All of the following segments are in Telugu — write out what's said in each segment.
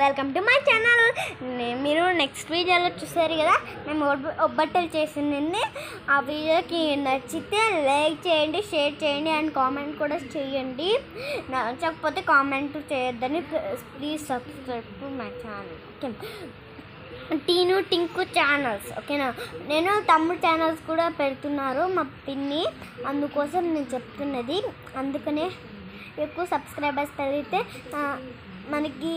వెల్కమ్ టు మై ఛానల్ మీరు నెక్స్ట్ వీడియోలో చూసారు కదా మేము ఒబ్బట్టలు చేసింది ఆ వీడియోకి నచ్చితే లైక్ చేయండి షేర్ చేయండి అండ్ కామెంట్ కూడా చేయండి. నచ్చకపోతే కామెంట్ చేయొద్దని please subscribe to my channel okay Teenu Tinku channels ఓకేనా నేను తమ్ముడు ఛానల్స్ కూడా పెడుతున్నారు మా పిన్ని. అందుకోసం నేను చెప్తున్నది. అందుకనే ఎక్కువ సబ్స్క్రైబర్స్ పెరిగితే మనకి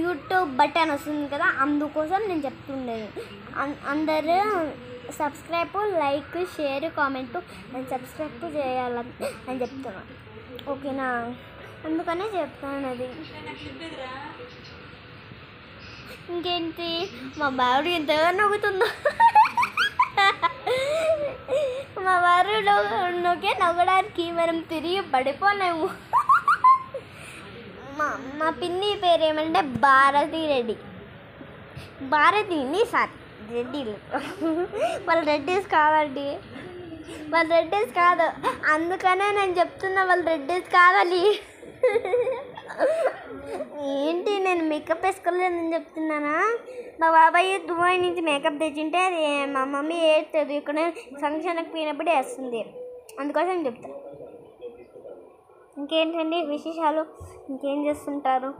యూట్యూబ్ బటన్ వస్తుంది కదా అందుకోసం నేను చెప్తుండేది. అందరూ సబ్స్క్రైబ్ లైక్ షేర్ కామెంట్ నేను సబ్స్క్రైబ్ చేయాలని నేను చెప్తున్నాను ఓకేనా? అందుకనే చెప్తాను అది ఇంకేంటి? మా బావుడు ఎంతగా నవ్వుతుందో మా వారు నొక్కే నవ్వడానికి మనం తిరిగి పడిపోలేము. మా మా పిన్ని పేరు ఏమంటే భారతి రెడ్డి. భారతిని సారీ రెడ్డిలు. వాళ్ళు రెడ్డిస్ కాదండి. వాళ్ళు రెడ్డిస్ కాదు. అందుకనే నేను చెప్తున్నా వాళ్ళు రెడ్డిస్ కావాలి. ఏంటి నేను మేకప్ వేసుకోలేదని చెప్తున్నానా? మా బాబాయ్ దుబాయ్ నుంచి మేకప్ తెచ్చింటే అది మా మమ్మీ ఏడుతుంది ఇక్కడ ఫంక్షన్కి పోయినప్పుడు వేస్తుంది. అందుకోసం చెప్తాను ఇంకేంటండి విశేషాలు? ఇంకేం చేస్తుంటారు?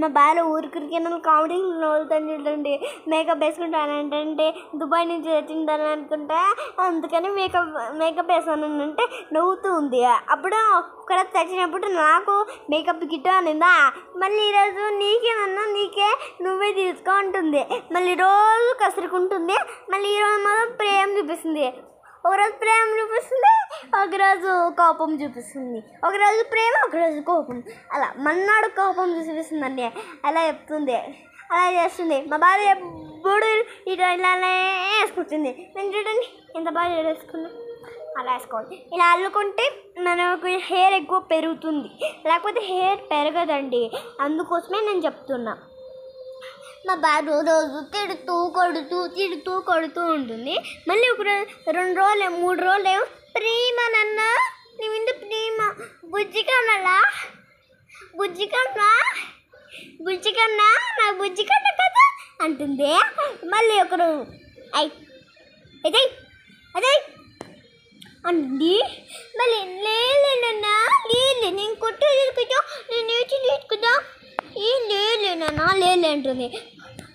మా బాల ఊరికి కామెడీ నవ్వుతాను చూడండి. మేకప్ వేసుకుంటాను ఏంటంటే దుబాయ్ నుంచి వచ్చిందని అనుకుంటా. అందుకని మేకప్ మేకప్ వేసాను అంటే నవ్వుతూ ఉంది. అప్పుడు ఇక్కడ తెచ్చినప్పుడు నాకు మేకప్ గిట్ట అనిందా? మళ్ళీ ఈరోజు నీకేనన్నా నీకే నువ్వే తీసుకో అంటుంది. మళ్ళీ రోజు కసురుకుంటుంది. మళ్ళీ ఈరోజు మాత్రం ప్రేమ చూపిస్తుంది. ఒకరోజు ప్రేమ చూపిస్తుంది ఒకరోజు కోపం చూపిస్తుంది. ఒకరోజు ప్రేమ ఒకరోజు కోపం. అలా మన్నాడు కోపం చూపిస్తుందండి. అలా చెప్తుంది. అలా చేస్తుంది. మా బాబు ఎప్పుడు ఇటు ఇలానే వేసుకుంటుంది. నేను చూడండి ఎంత బాగా వేసుకున్నా అలా వేసుకోవాలి. ఇలా అల్లుకుంటే మనకు హెయిర్ ఎక్కువ పెరుగుతుంది. లేకపోతే హెయిర్ పెరగదండి. అందుకోసమే నేను చెప్తున్నా. మా బాబు రోజు తిడుతూ కొడుతూ తిడుతూ కొడుతూ ఉంటుంది. మళ్ళీ ఒక రెండు రోజులు మూడు రోజులు ప్రేమ నాన్న నీ మీద ప్రేమ. బుజ్జి కన్నలా? బుజ్జి కన్నా? బుజ్జి కన్నా? నా బుజ్జి కదా? అంటుంది. మళ్ళీ ఒకరు ఐ అదే అదే. అండి మళ్ళీ లేలేనన్నా లేలే నేను కొట్టేది కదా నేను నేర్చి లేదు ఏం లేలేనన్నా లేలే అంటుంది.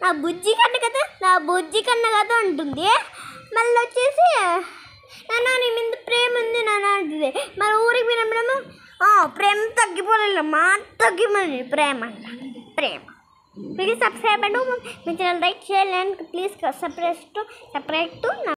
నా బుజ్జి కన్న కదా నా బుజ్జి కన్న కదా అంటుంది. మళ్ళీ వచ్చేసి నాన్న నీ మీద ప్రేమ ఉంది నాన్న అంటుంది. మన ఊరికి పోయినప్పుడేమో "ఆ, ప్రేమ తగ్గిపోలేదమ్మా తగ్గిపోయింది ప్రేమ అంట. ప్రేమ. ప్లీజ్ సబ్స్క్రైబ్ అండ్ మీ ఛానల్ లైక్ చేయాలి ప్లీజ్ సపరేట్ సపరేట్